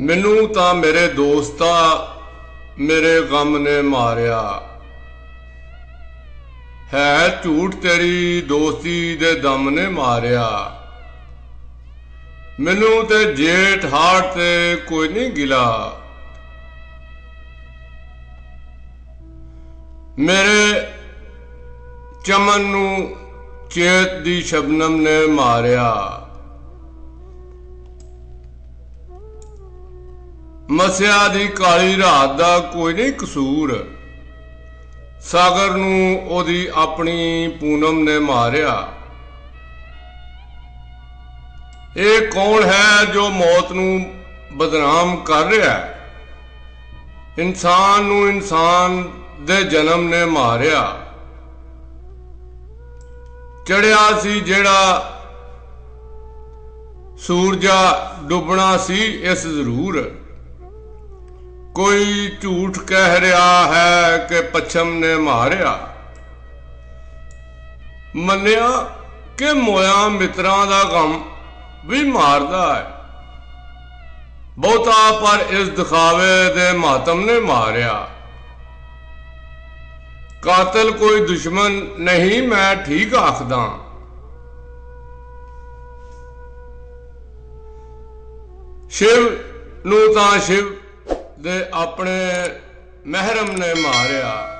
ਮੈਨੂੰ ਤਾਂ ਮੇਰੇ ਦੋਸਤਾ ਮੇਰੇ ਗਮ ਨੇ ਮਾਰਿਆ। ਹੈ ਝੂਠ ਤੇਰੀ ਦੋਸਤੀ ਦੇ ਦਮ ਨੇ ਮਾਰਿਆ। ਮੈਨੂੰ ਤੇ ਜੇਠ ਹਾੜ ਤੇ ਕੋਈ ਨਹੀਂ ਗਿਲਾ। ਮੇਰੇ ਚਮਨ ਨੂੰ ਚੇਤ ਦੀ ਸ਼ਬਨਮ ਨੇ ਮਾਰਿਆ। ਮਸਿਆ ਦੀ ਕਾਲੀ ਰਾਤ ਦਾ ਕੋਈ ਨਹੀਂ ਕਸੂਰ। ਸਾਗਰ ਨੂੰ ਉਹਦੀ ਆਪਣੀ ਪੂਨਮ ਨੇ ਮਾਰਿਆ। ਇਹ ਕੌਣ ਹੈ ਜੋ ਮੌਤ ਨੂੰ ਬਦਨਾਮ ਕਰ ਰਿਹਾ ਹੈ? ਇਨਸਾਨ ਨੂੰ ਇਨਸਾਨ ਦੇ ਜਨਮ ਨੇ ਮਾਰਿਆ। ਚੜਿਆ ਸੀ ਜਿਹੜਾ ਸੂਰਜਾ ਡੁੱਬਣਾ ਸੀ, ਇਸ ਜ਼ਰੂਰ। ਕੋਈ ਝੂਠ ਕਹਿ ਰਿਹਾ ਹੈ ਕਿ ਪੱਛਮ ਨੇ ਮਾਰਿਆ? ਮੰਨਿਆ ਕਿ ਮੋਇਆ ਮਿੱਤਰਾਂ ਦਾ ਗਮ ਵੀ ਮਾਰਦਾ ਹੈ। ਬਹੁਤਾ ਪਰ ਇਸ ਦਿਖਾਵੇ ਦੇ ਮਾਤਮ ਨੇ ਮਾਰਿਆ। ਕਾਤਲ ਕੋਈ ਦੁਸ਼ਮਣ ਨਹੀਂ, ਮੈਂ ਠੀਕ ਆਖਦਾ। ਸ਼ਿਵ ਨੂੰ ਤਾਂ ਸ਼ਿਵ ਦੇ ਆਪਣੇ ਮਹਿਰਮ ਨੇ ਮਾਰਿਆ।